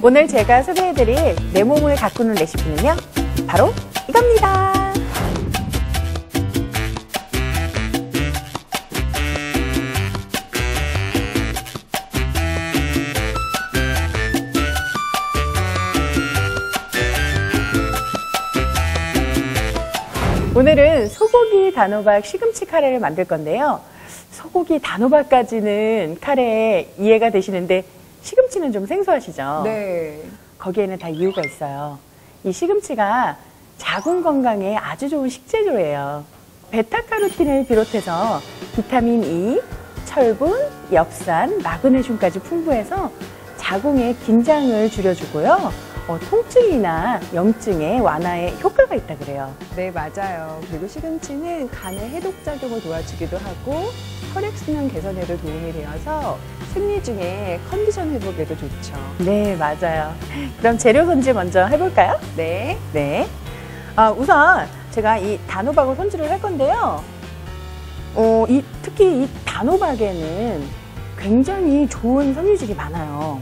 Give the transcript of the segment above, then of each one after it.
오늘 제가 소개해드릴 내 몸을 가꾸는 레시피는요. 바로 이겁니다. 오늘은 소고기 단호박 시금치 카레를 만들 건데요. 소고기 단호박까지는 카레 이해가 되시는데 시금치는 좀 생소하시죠? 네. 거기에는 다 이유가 있어요. 이 시금치가 자궁 건강에 아주 좋은 식재료예요. 베타카로틴을 비롯해서 비타민 E, 철분, 엽산, 마그네슘까지 풍부해서 자궁의 긴장을 줄여주고요. 어, 통증이나 염증의 완화에 효과가 있다 그래요. 네, 맞아요. 그리고 시금치는 간의 해독 작용을 도와주기도 하고 혈액 순환 개선에도 도움이 되어서 생리 중에 컨디션 회복에도 좋죠. 네, 맞아요. 그럼 재료 손질 먼저 해볼까요? 네. 네. 아, 우선 제가 이 단호박을 손질을 할 건데요. 어, 이, 특히 이 단호박에는 굉장히 좋은 섬유질이 많아요.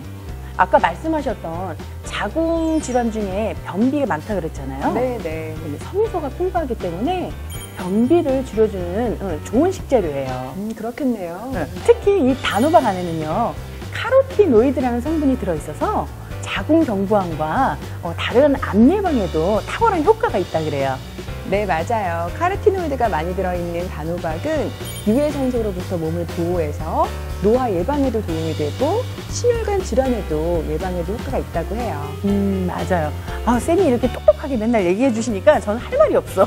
아까 말씀하셨던 자궁 질환 중에 변비가 많다 그랬잖아요. 네, 네. 이 섬유소가 풍부하기 때문에 변비를 줄여주는 어, 좋은 식재료예요. 음, 그렇겠네요. 특히 이 단호박 안에는요 카로티노이드라는 성분이 들어있어서 자궁 경부암과 어, 다른 암 예방에도 탁월한 효과가 있다 그래요. 네, 맞아요. 카르티노이드가 많이 들어있는 단호박은 유해산소로부터 몸을 보호해서 노화 예방에도 도움이 되고 심혈관 질환에도 예방에도 효과가 있다고 해요. 음 맞아요. 아 쌤이 이렇게 똑똑하게 맨날 얘기해 주시니까 저는 할 말이 없어.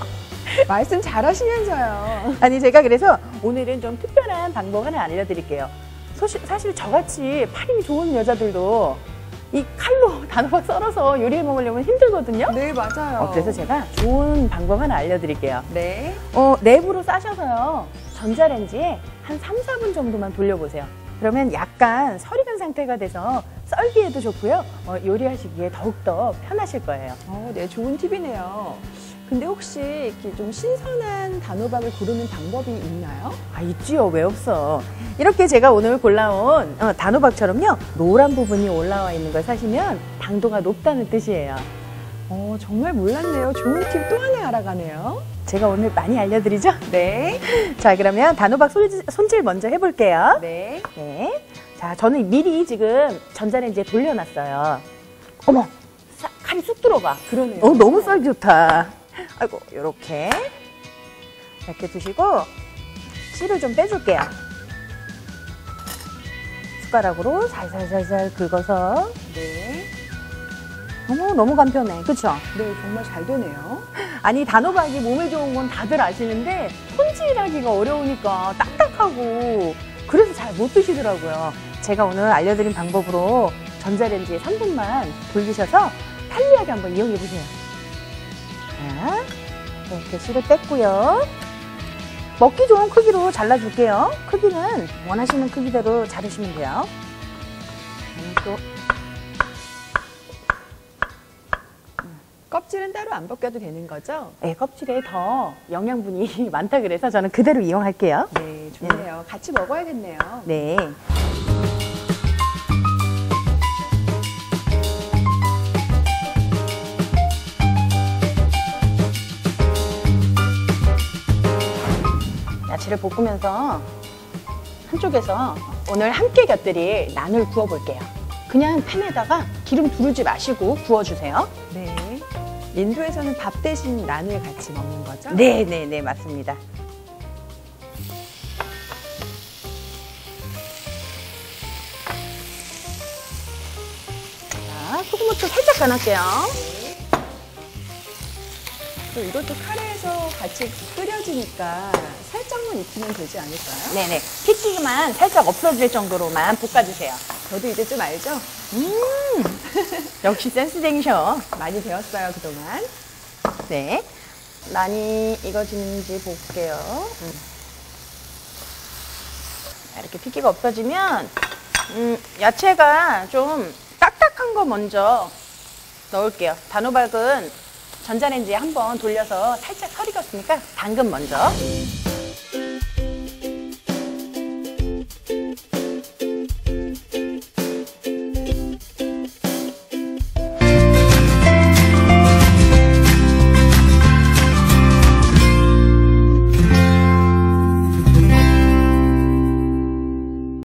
말씀 잘하시면서요. 아니 제가 그래서 오늘은 좀 특별한 방법 하나 알려드릴게요. 소시- 사실 저같이 팔 힘이 좋은 여자들도 이 칼로 단호박 썰어서 요리해 먹으려면 힘들거든요. 네, 맞아요. 어, 그래서 제가 좋은 방법 하나 알려드릴게요. 네. 어, 랩으로 싸셔서요. 전자레인지에 한 3, 4분 정도만 돌려보세요. 그러면 약간 설익은 상태가 돼서 썰기에도 좋고요. 어, 요리하시기에 더욱더 편하실 거예요. 어, 네, 좋은 팁이네요. 근데 혹시 이렇게 좀 신선한 단호박을 고르는 방법이 있나요? 아, 있지요. 왜 없어. 이렇게 제가 오늘 골라온 어, 단호박처럼요. 노란 부분이 올라와 있는 걸 사시면 당도가 높다는 뜻이에요. 어, 정말 몰랐네요. 좋은 팁 또 하나 알아가네요. 제가 오늘 많이 알려드리죠? 네. 자, 그러면 단호박 손질, 손질 먼저 해볼게요. 네. 네. 자, 저는 미리 지금 전자레인지에 돌려놨어요. 어머, 싹, 칼이 쑥 들어가. 그러네요. 어, 너무 썰기 좋다. 아이고, 요렇게. 이렇게 두시고, 씨를 좀 빼줄게요. 숟가락으로 살살살살 긁어서. 네. 어머, 너무 간편해. 그쵸? 네, 정말 잘 되네요. 아니, 단호박이 몸에 좋은 건 다들 아시는데, 손질하기가 어려우니까 딱딱하고, 그래서 잘 못 드시더라고요. 제가 오늘 알려드린 방법으로 전자레인지에 3분만 돌리셔서 편리하게 한번 이용해 보세요. 자, 이렇게 씨를 뺐고요. 먹기 좋은 크기로 잘라줄게요. 크기는 원하시는 크기대로 자르시면 돼요. 음, 또 껍질은 따로 안 벗겨도 되는 거죠? 네, 껍질에 더 영양분이 많다 그래서 저는 그대로 이용할게요. 네, 좋네요. 같이 먹어야겠네요. 네. 야채를 볶으면서 한쪽에서 오늘 함께 곁들일 난을 구워볼게요. 그냥 팬에다가 기름 두르지 마시고 구워주세요. 네. 인도에서는 밥 대신 난을 같이 먹는 거죠? 네, 네, 네, 맞습니다. 자, 소금 후추 살짝 간할게요. 또 이것도 카레에서 같이 끓여지니까 살짝만 익히면 되지 않을까요? 네네. 핏기만 살짝 없어질 정도로만 볶아주세요. 저도 이제 좀 알죠? 음, 역시 센스쟁이셔. 많이 배웠어요, 그동안. 네. 많이 익어지는지 볼게요. 음. 이렇게 핏기가 없어지면 음, 야채가 좀 딱딱한 거 먼저 넣을게요. 단호박은 전자레인지에 한번 돌려서 살짝 덜 익었으니까 당근 먼저.